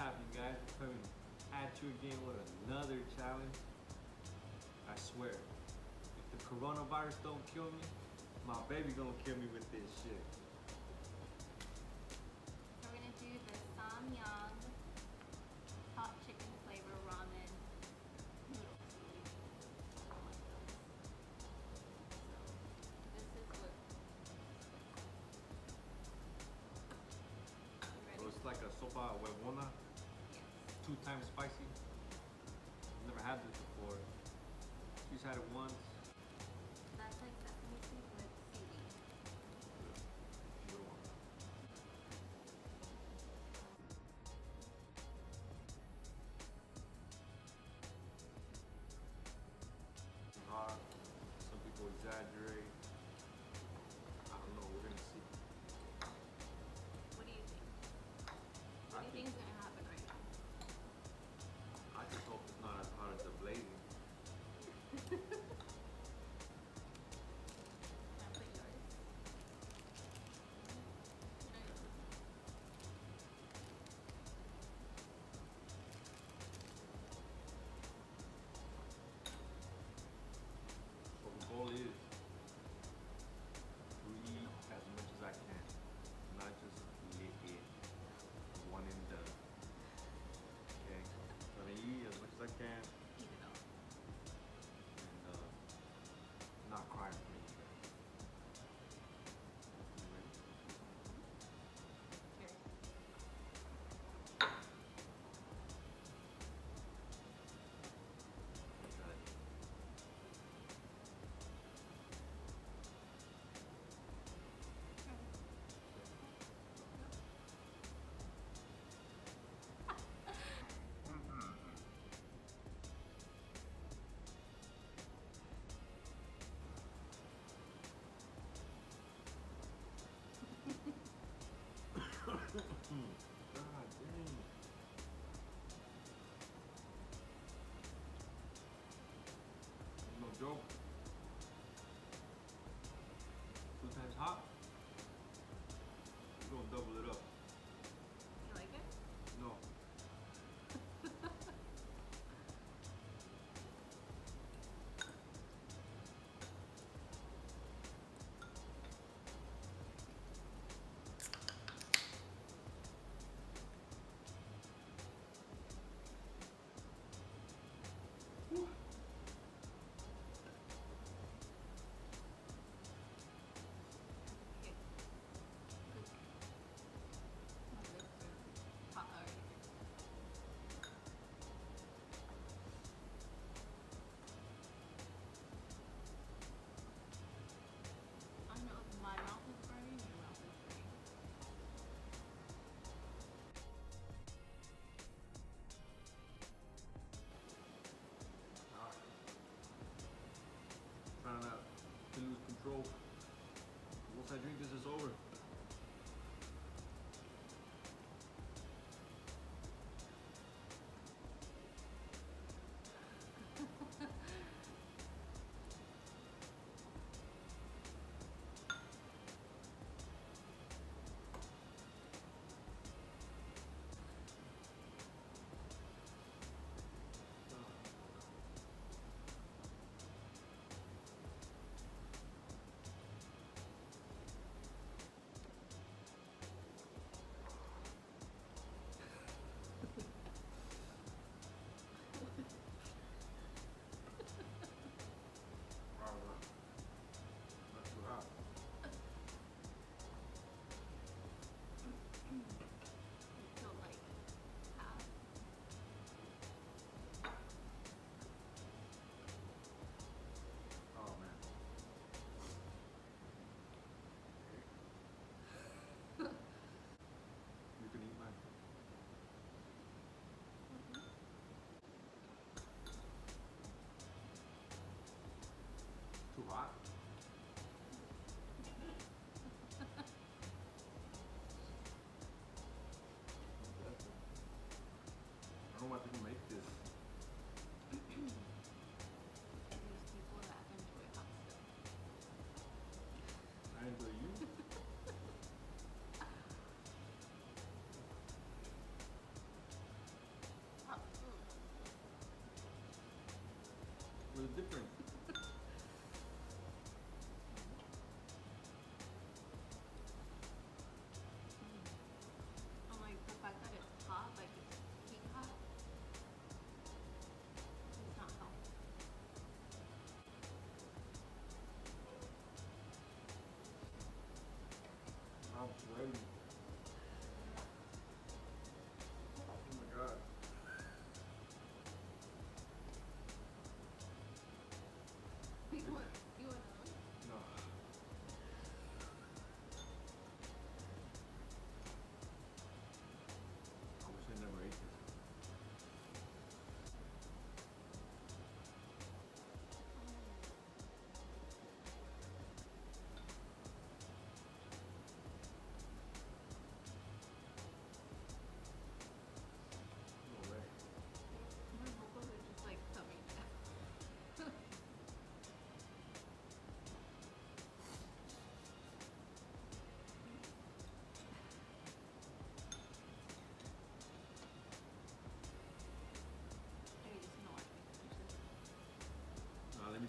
happening guys, we're coming at you again with another challenge. I swear, if the coronavirus don't kill me, my baby gonna kill me with this shit. We're gonna do the Samyang hot chicken flavor ramen noodles. This is what. So it's like a sopa huevona two times spicy. I've never had this before. She's had it once.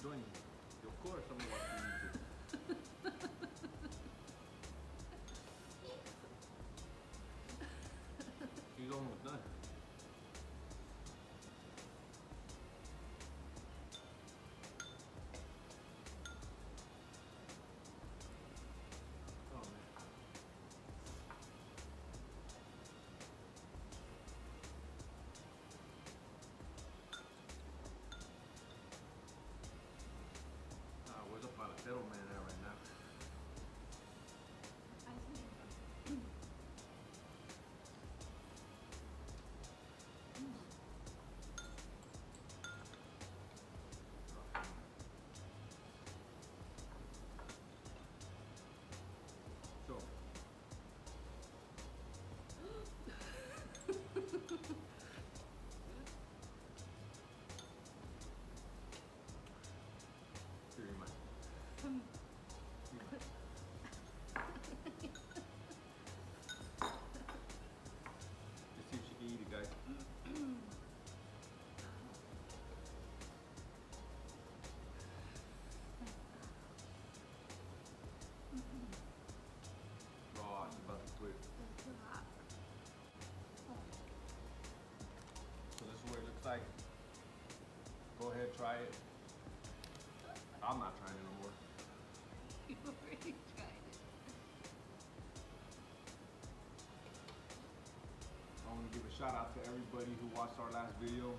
Johnny, your course I'm watching. Try it. I'm not trying it no more. You already tried it. I want to give a shout out to everybody who watched our last video.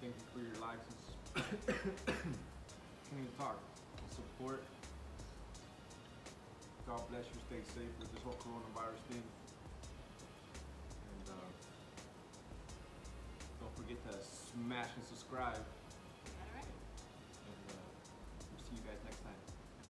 Thank you for your likes and can't talk. Support. God bless you. Stay safe with this whole coronavirus thing. And uh, don't forget to smash and subscribe.